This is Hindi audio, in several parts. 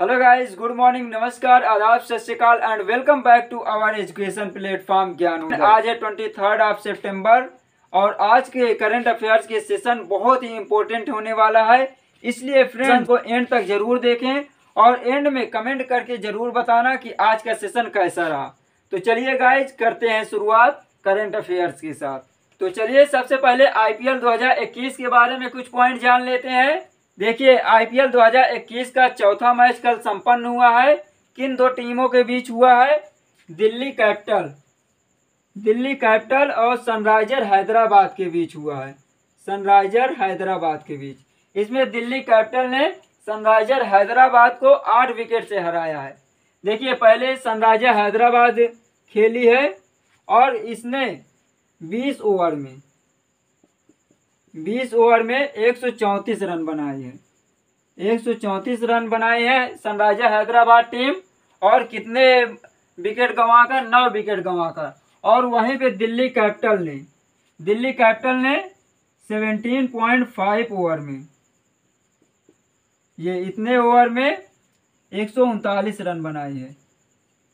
हेलो गाइस गुड मॉर्निंग नमस्कार आदाब सत श्रीकाल and welcome back to our education platform ज्ञान आज है ट्वेंटी थर्ड ऑफ़ सितंबर और आज के करंट अफेयर्स के सेशन बहुत ही इम्पोर्टेंट होने वाला है। इसलिए फ्रेंड्स को एंड तक ज़रूर देखें, और एंड में कमेंट करके ज़रूर बताना कि आज का सेशन कैसा रहा। तो चलिए गाइज़ करते हैं शुरुआत करंट अफेयर्स के साथ। तो चलिए, सबसे पहले आईपीएल 2021 के बारे में कुछ पॉइंट जान लेते हैं। देखिए आईपीएल 2021 का चौथा मैच कल संपन्न हुआ है। किन दो टीमों के बीच हुआ है? दिल्ली कैपिटल। दिल्ली कैपिटल और सनराइजर हैदराबाद के बीच हुआ है। सनराइजर हैदराबाद के बीच। इसमें दिल्ली कैपिटल ने सनराइजर हैदराबाद को आठ विकेट से हराया है। देखिए, पहले सनराइजर हैदराबाद खेली है और इसने 20 ओवर में 20 ओवर में 134 रन बनाए हैं। 134 रन बनाए हैं सनराइजर हैदराबाद टीम और कितने विकेट गंवाकर? नौ विकेट गंवाकर। और वहीं पे दिल्ली कैपिटल ने, दिल्ली कैपिटल ने 17.5 ओवर में, ये इतने ओवर में एक सौ उनतालीस रन बनाए हैं।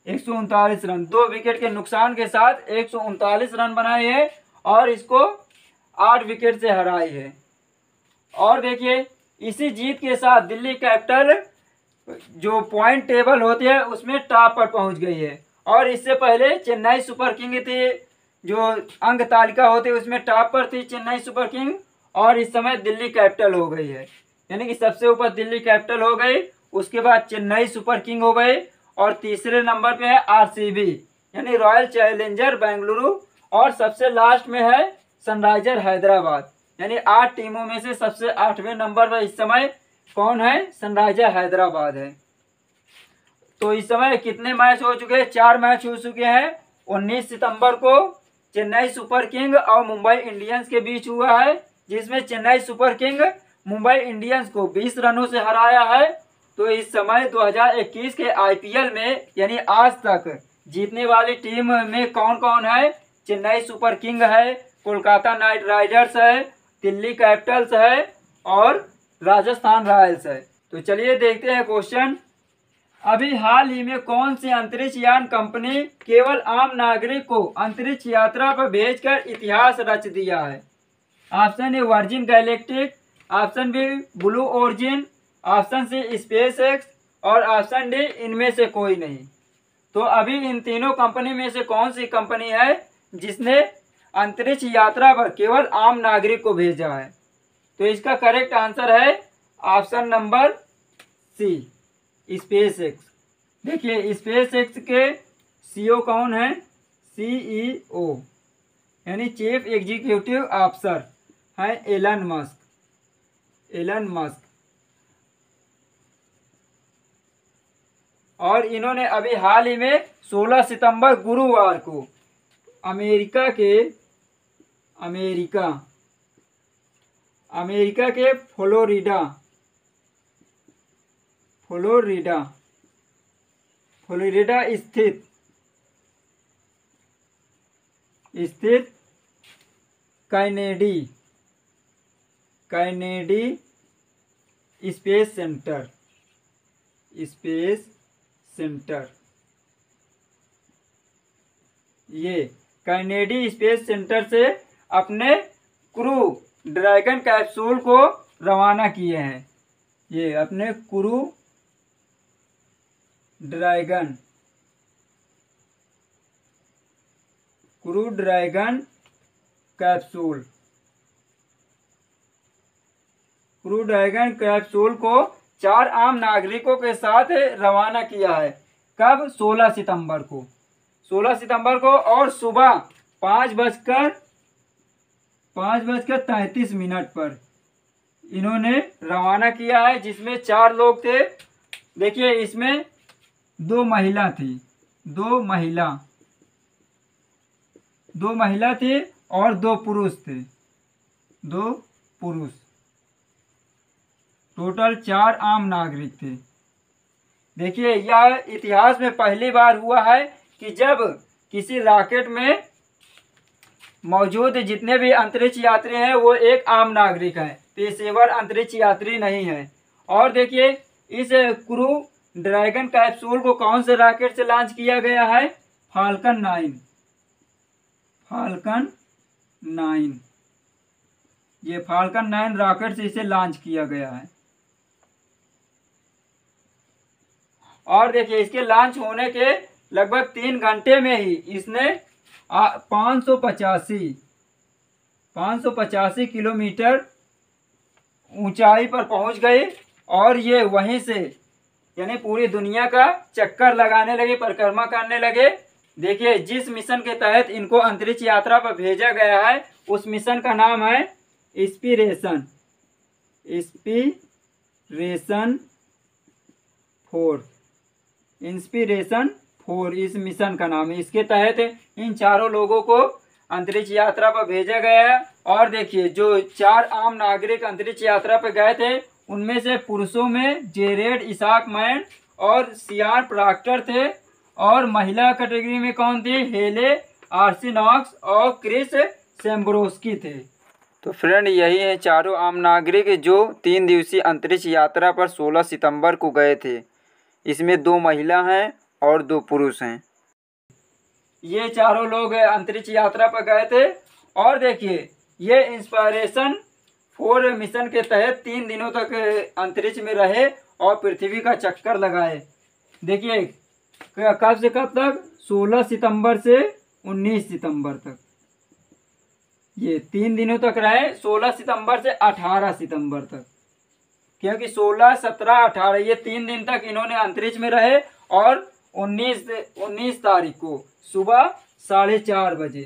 एक सौ उनतालीस रन, दो विकेट के नुकसान के साथ एक सौ उनतालीस रन बनाए हैं और इसको आठ विकेट से हराई है। और देखिए, इसी जीत के साथ दिल्ली कैपिटल, जो पॉइंट टेबल होती है, उसमें टॉप पर पहुँच गई है। और इससे पहले चेन्नई सुपर किंग थी, जो अंक तालिका होती है उसमें टॉप पर थी चेन्नई सुपर किंग, और इस समय दिल्ली कैपिटल हो गई है। यानी कि सबसे ऊपर दिल्ली कैपिटल हो गई, उसके बाद चेन्नई सुपर किंग हो गई और तीसरे नंबर पे है आरसीबी। यानी रॉयल चैलेंजर बेंगलुरु, और सबसे लास्ट में है सनराइजर हैदराबाद। यानी आठ टीमों में से सबसे आठवें नंबर पर इस समय कौन है? सनराइजर हैदराबाद है। तो इस समय कितने मैच हो चुके हैं? चार मैच हो चुके हैं। उन्नीस सितंबर को चेन्नई सुपर किंग और मुंबई इंडियंस के बीच हुआ है, जिसमें Chennai Super King Mumbai Indians को 20 रनों से हराया है। तो इस समय 2021 के आईपीएल में, यानी आज तक, जीतने वाली टीम में कौन कौन है? चेन्नई सुपर किंग है कोलकाता नाइट राइडर्स है, दिल्ली कैपिटल्स है और राजस्थान रॉयल्स है। तो चलिए देखते हैं क्वेश्चन। अभी हाल ही में कौन सी अंतरिक्ष यान कंपनी केवल आम नागरिक को अंतरिक्ष यात्रा पर भेजकर इतिहास रच दिया है? Option A, Virgin Galactic, option B, Blue Origin option C Space X और ऑप्शन डी, इनमें से कोई नहीं। तो अभी इन तीनों कंपनी में से कौन सी कंपनी है जिसने अंतरिक्ष यात्रा पर केवल आम नागरिक को भेजा है। तो इसका करेक्ट आंसर है option number C Space X देखिए स्पेस एक्स के सीईओ कौन है? सीईओ यानी चीफ एग्जीक्यूटिव ऑफिसर है एलन मस्क एलन मस्क और इन्होंने अभी हाल ही में 16 सितंबर गुरुवार को अमेरिका के अमेरिका। अमेरिका के फ्लोरिडा। फ्लोरिडा। फ्लोरिडा स्थित। स्थित Kennedy. Kennedy Space Center. Space Center. ये कैनेडी स्पेस सेंटर से अपने क्रू ड्रैगन कैप्सूल को रवाना किए हैं। ये अपने Crew Dragon Crew Dragon capsule, Crew Dragon capsule को चार आम नागरिकों के साथ रवाना किया है। कब? 16 सितंबर को। 16 सितंबर को और सुबह पाँच बजकर पाँच बजकर तैंतीस मिनट पर। इन्होंने रवाना किया है, जिसमें चार लोग थे। देखिए, इसमें दो महिला थी। दो महिला। दो महिला थे और दो पुरुष थे। दो पुरुष। टोटल चार आम नागरिक थे। देखिए, यह इतिहास में पहली बार हुआ है कि जब किसी रॉकेट में मौजूद जितने भी अंतरिक्ष यात्री हैं, वो एक आम नागरिक हैं। पेशेवर अंतरिक्ष यात्री नहीं है। और देखिए, इस क्रू ड्रैगन कैप्सूल को कौन से रॉकेट से लॉन्च किया गया है? Falcon nine. Falcon nine. ये फाल्कन नाइन रॉकेट से इसे लॉन्च किया गया है। और देखिए, इसके लॉन्च होने के लगभग तीन घंटे में ही इसने पाँच सौ पचासी, पाँच सौ पचासी किलोमीटर ऊंचाई पर पहुँच गए और ये वहीं से, यानी पूरी दुनिया का चक्कर लगाने लगे, परिक्रमा करने लगे। देखिए, जिस मिशन के तहत इनको अंतरिक्ष यात्रा पर भेजा गया है, उस मिशन का नाम है Inspiration Inspiration four Inspiration four इस मिशन का नाम है। इसके तहत इन चारों लोगों को अंतरिक्ष यात्रा पर भेजा गया है। और देखिए, जो चार आम नागरिक अंतरिक्ष यात्रा पर गए थे, उनमें से पुरुषों में जेरेड, इसाक मैन और सियार प्राक्टर थे। और महिला कैटेगरी में कौन थी? हेले, आर्सिनॉक्स और क्रिस सेम्ब्रोस्की थे। तो फ्रेंड, यही है चारों आम नागरिक जो तीन दिवसीय अंतरिक्ष यात्रा पर 16 सितंबर को गए थे। इसमें दो महिला हैं और दो पुरुष हैं। ये चारों लोग अंतरिक्ष यात्रा पर गए थे। और देखिए ये इंस्पायरेशन फोर मिशन के तहत तीन दिनों तक अंतरिक्ष में रहे और पृथ्वी का चक्कर लगाए। देखिए कब से कब तक? 16 सितंबर से 19 सितंबर तक। ये तीन दिनों तक रहे 16 सितंबर से 18 सितंबर तक। क्योंकि 16, 17, 18 ये तीन दिन तक इन्होंने अंतरिक्ष में रहे और 19 19 तारीख को सुबह साढ़े चार बजे।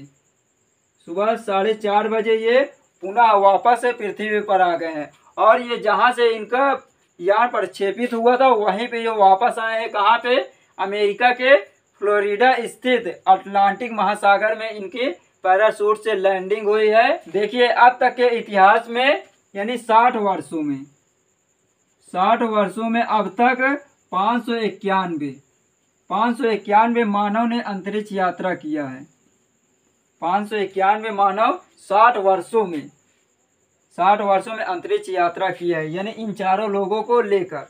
सुबह साढ़े चार बजे ये पुनः वापस पृथ्वी पर आ गए हैं। और ये जहाँ से इनका यान प्रक्षेपित हुआ था, वहीं पे ये वापस आए हैं। कहाँ पे? अमेरिका के फ्लोरिडा स्थित अटलांटिक महासागर में इनकी पैरासूट से लैंडिंग हुई है। देखिए, अब तक के इतिहास में, यानी साठ वर्षों में, साठ वर्षों में अब तक पाँच सौ इक्यानवे पाँच सौ इक्यानवे मानव ने अंतरिक्ष यात्रा किया है। पाँच सौ इक्यानवे मानव साठ वर्षों में, साठ वर्षों में अंतरिक्ष यात्रा किया है, यानी इन चारों लोगों को लेकर।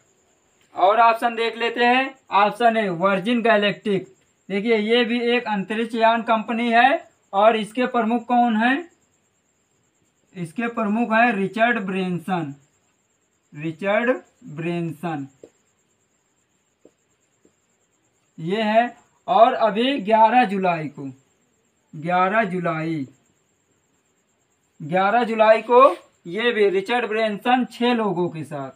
और ऑप्शन देख लेते हैं। ऑप्शन है वर्जिन गैलेक्टिक। देखिए, ये भी एक अंतरिक्ष यान कंपनी है, और इसके प्रमुख कौन है? इसके प्रमुख है रिचर्ड ब्रेंसन रिचर्ड ब्रेंसन ये है, और अभी 11 जुलाई को 11 जुलाई 11 जुलाई को ये भी रिचर्ड ब्रेंसन छह लोगों के साथ,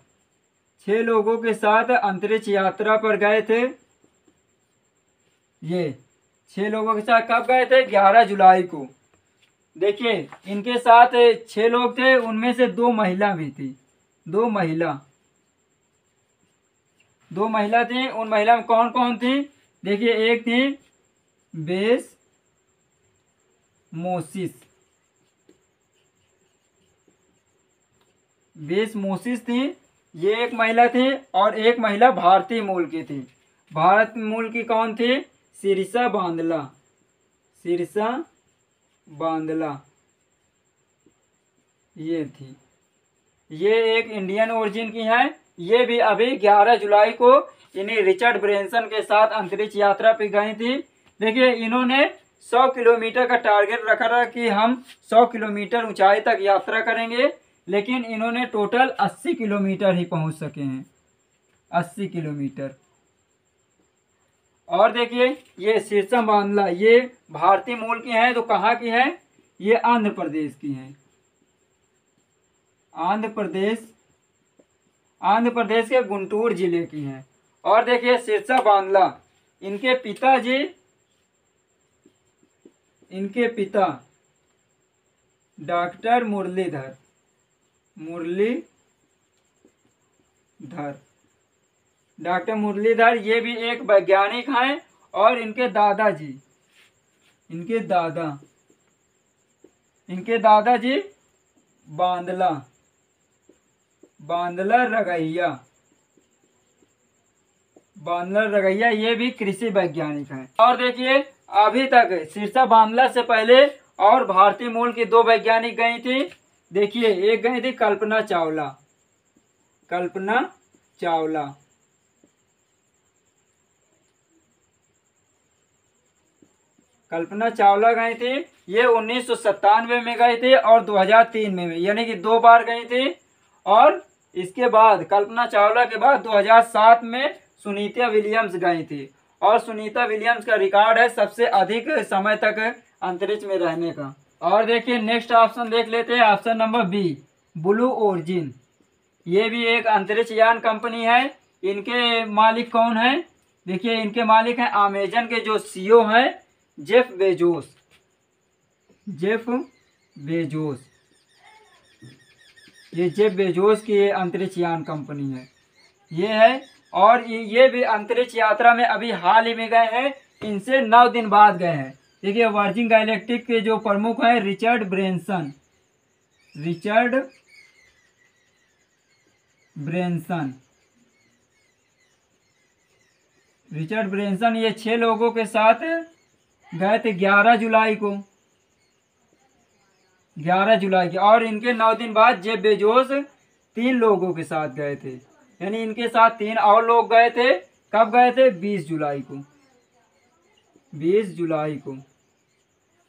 छह लोगों के साथ अंतरिक्ष यात्रा पर गए थे। ये छह लोगों के साथ कब गए थे? ग्यारह जुलाई को। देखिए, इनके साथ छह लोग थे, उनमें से दो महिला भी थी, दो महिला। दो महिला थी, उन महिला में कौन कौन थी? देखिए, एक थी बेस मोसिस। बेस मोसिस थी, ये एक महिला थी और एक महिला भारतीय मूल की थी। भारत मूल की कौन थी? सिरसा बांदला। सिरसा बांदला। ये थी। ये एक इंडियन ओरिजिन की है। ये भी अभी 11 जुलाई को इन्हीं रिचर्ड ब्रेंसन के साथ अंतरिक्ष यात्रा पे गई थी। देखिए, इन्होंने 100 किलोमीटर का टारगेट रखा था कि हम 100 किलोमीटर ऊंचाई तक यात्रा करेंगे, लेकिन इन्होंने टोटल 80 किलोमीटर ही पहुँच सके हैं। 80 किलोमीटर। और देखिए, ये शीर्षम बांधला ये भारतीय मूल की हैं तो कहाँ की है? ये आंध्र प्रदेश की हैं। आंध्र प्रदेश आंध्र प्रदेश के गुंटूर ज़िले की हैं। और देखिए शीर्षा बांधला इनके पिताजी, इनके पिता डॉक्टर मुरलीधर मुरलीधर। डॉक्टर मुरलीधर ये भी एक वैज्ञानिक हैं और इनके दादाजी, इनके दादा, इनके दादाजी बांदला बांदलर रगैया। बांदलर रगैया ये भी कृषि वैज्ञानिक हैं। और देखिए अभी तक सिरसा बांधला से पहले और भारतीय मूल की दो वैज्ञानिक गई थी। देखिए एक गई थी कल्पना चावला। कल्पना चावला। कल्पना चावला गई थी ये उन्नीस सौ सत्तानवे में गई थी और 2003 में, में यानी कि दो बार गई थी। और इसके बाद, कल्पना चावला के बाद 2007 में सुनीता विलियम्स गई थी। और सुनीता विलियम्स का रिकॉर्ड है सबसे अधिक समय तक अंतरिक्ष में रहने का। और देखिए, नेक्स्ट ऑप्शन देख लेते हैं, option number B, Blue Origin. ये भी एक अंतरिक्ष यान कंपनी है। इनके मालिक कौन है? देखिए, इनके मालिक हैं अमेजन के जो सीईओ हैं जेफ बेजोस जेफ बेजोस ये जेफ बेजोस की अंतरिक्ष यान कंपनी है। ये है, और ये भी अंतरिक्ष यात्रा में अभी हाल ही में गए हैं, इनसे नौ दिन बाद गए हैं। देखिए, वर्जिन गैलेक्टिक के जो प्रमुख हैं, Richard Branson. Richard Branson. Richard Branson, ये छह लोगों के साथ गए थे ग्यारह जुलाई को। ग्यारह जुलाई के, और इनके नौ दिन बाद जेब बेजोस तीन लोगों के साथ गए थे। यानी इनके साथ तीन और लोग गए थे। कब गए थे? बीस जुलाई को। बीस जुलाई को।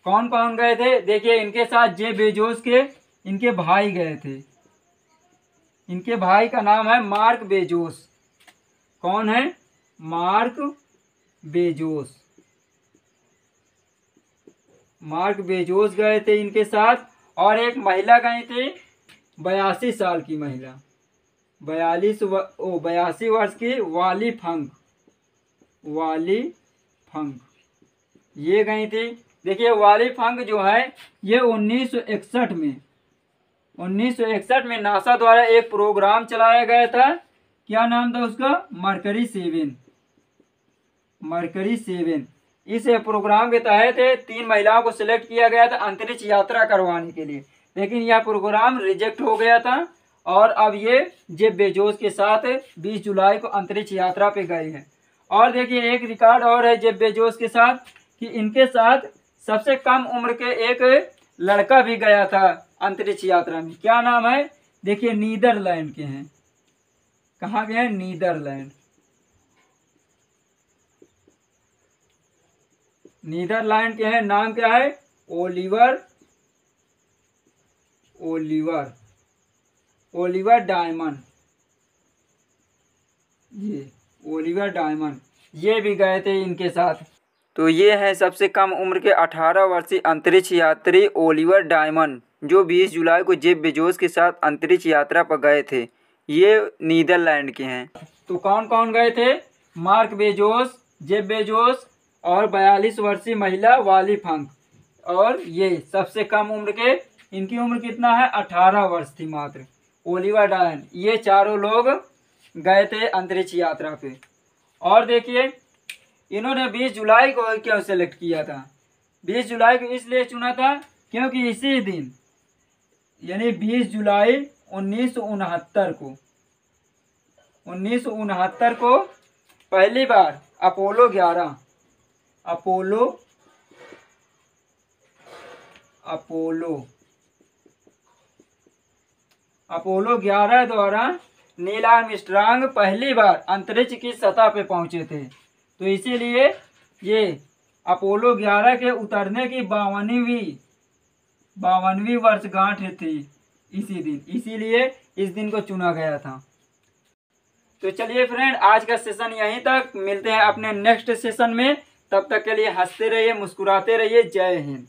कौन कौन गए थे? देखिए, इनके साथ जे बेजोस के इनके भाई गए थे। इनके भाई का नाम है मार्क बेजोस। कौन है? Mark Bezos. मार्क बेजोस गए थे इनके साथ और एक महिला गई थी, बयासी साल की महिला। बयालीस ओ, बयासी वर्ष की वाली फंक वाली फंक ये गई थी। देखिए, वाली फंक जो है, ये 1961 में 1961 में नासा द्वारा एक प्रोग्राम चलाया गया था। क्या नाम था उसका? Mercury seven. Mercury seven. इस प्रोग्राम के तहत तीन महिलाओं को सिलेक्ट किया गया था अंतरिक्ष यात्रा करवाने के लिए। लेकिन यह प्रोग्राम रिजेक्ट हो गया था और अब ये जेब बेजोस के साथ 20 जुलाई को अंतरिक्ष यात्रा पे गए हैं। और देखिए, एक रिकॉर्ड और है जेब बेजोस के साथ कि इनके साथ सबसे कम उम्र के एक लड़का भी गया था अंतरिक्ष यात्रा में। क्या नाम है? देखिए, नीदरलैंड के हैं। कहाँ के हैं? नीदरलैंड। नीदरलैंड के हैं, नाम क्या है? Oliver Oliver Oliver Diamond. ये ओलिवर डायमंड। ये भी गए थे इनके साथ। तो ये हैं सबसे कम उम्र के 18 वर्षीय अंतरिक्ष यात्री ओलिवर डायमंड, जो 20 जुलाई को जेब बेजोस के साथ अंतरिक्ष यात्रा पर गए थे। ये नीदरलैंड के हैं। तो कौन कौन गए थे? मार्क बेजोस जेब बेजोस और बयालीस वर्षीय महिला वाली फंक और ये सबसे कम उम्र के, इनकी उम्र कितना है? अठारह वर्ष थी मात्र। ओलिवा डायन, ये चारों लोग गए थे अंतरिक्ष यात्रा पे। और देखिए, इन्होंने 20 जुलाई को क्यों सेलेक्ट किया था? 20 जुलाई को इसलिए चुना था क्योंकि इसी दिन, यानी 20 जुलाई उन्नीस सौ उनहत्तर को, उन्नीस सौ उनहत्तर को पहली बार अपोलो 11 अपोलो। अपोलो। अपोलो 11 द्वारा नील आर्मस्ट्रांग पहली बार अंतरिक्ष की सतह पे पहुँचे थे। तो इसीलिए ये अपोलो 11 के उतरने की बावनवी बावनवी वर्षगांठ थी इसी दिन। इसीलिए इस दिन को चुना गया था। तो चलिए फ्रेंड आज का सेशन यहीं तक। मिलते हैं अपने नेक्स्ट सेशन में। तब तक के लिए हँसते रहिए मुस्कुराते रहिए। जय हिंद।